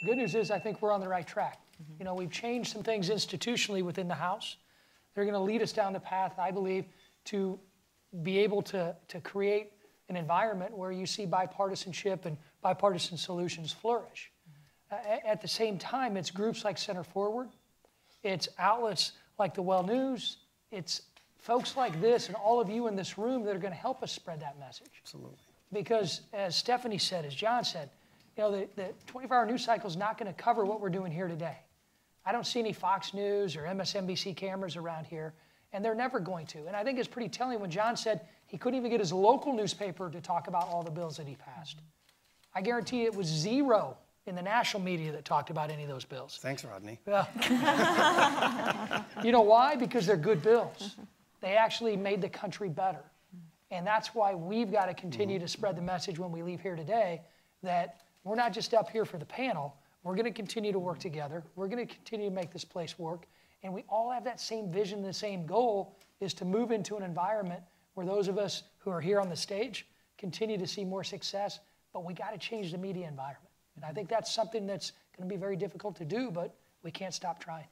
The good news is I think we're on the right track. Mm-hmm. You know, we've changed some things institutionally within the House. They're going to lead us down the path, I believe, to be able to, to create an environment where you see bipartisanship and bipartisan solutions flourish. Mm-hmm. A- At the same time, it's groups like Center Forward, it's outlets like the Well News, it's folks like this and all of you in this room that are going to help us spread that message. Absolutely. Because as Stephanie said, as John said, you know, the, the 24-hour news cycle is not going to cover what we're doing here today. I don't see any Fox News or MSNBC cameras around here, and they're never going to. And I think it's pretty telling when John said he couldn't even get his local newspaper to talk about all the bills that he passed. I guarantee it was zero in the national media that talked about any of those bills. Thanks, Rodney. You know why? Because they're good bills. They actually made the country better. And that's why we've got to continue mm-hmm. to spread the message when we leave here today that we're not just up here for the panel. We're going to continue to work together. We're going to continue to make this place work. And we all have that same vision, the same goal is to move into an environment where those of us who are here on the stage continue to see more success, but we got to change the media environment. And I think that's something that's going to be very difficult to do, but we can't stop trying.